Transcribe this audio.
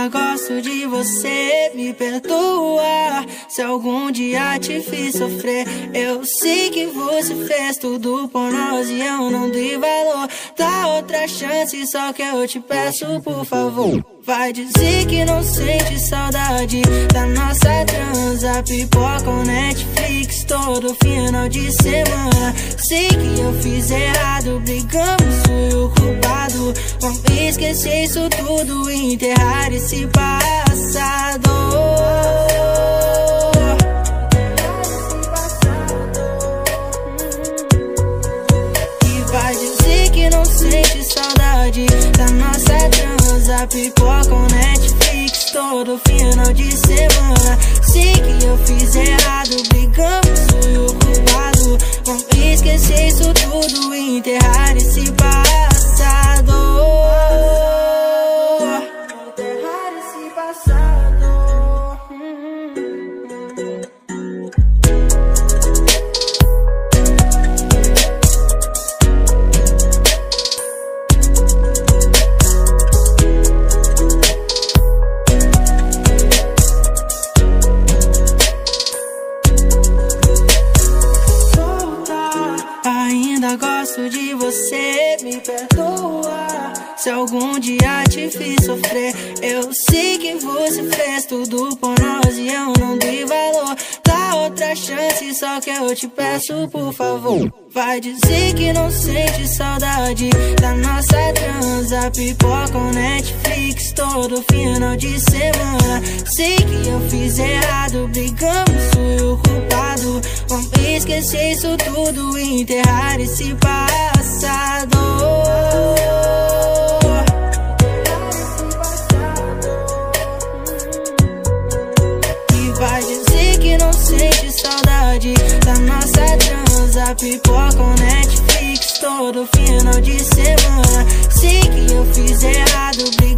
ainda gosto de você. Me perdoa se algum dia te fiz sofrer. Eu sei que você fez tudo por nós e eu não dei valor. Tá chance, só que eu te peço por favor Vai dizer que não sente saudade Da nossa transa Pipoca ou Netflix Todo final de semana. Sei que eu fiz errado Brigamos, fui o culpado. Vamos esquecer isso tudo E enterrar esse passado Pipoca ou Netflix Todo final de semana. Sei que eu fiz errado Brigamos, fui o culpado Vamos esquecer isso tudo E enterrar esse passado. Enterrar esse passado de você, me perdoa. Se algum dia te fiz sofrer, eu sei que você fez tudo por nós e eu não dei valor. Dá outra chance, só que eu te peço, por favor. Vai dizer que não sente saudade da nossa transa, pipoca ou Netflix todo final de semana. Sei que eu fiz errado, brigamos, esquecer isso tudo e enterrar esse passado. E vai dizer que não sente saudade da nossa transa, pipoca ou Netflix todo final de semana. Sei que eu fiz errado, brigamos,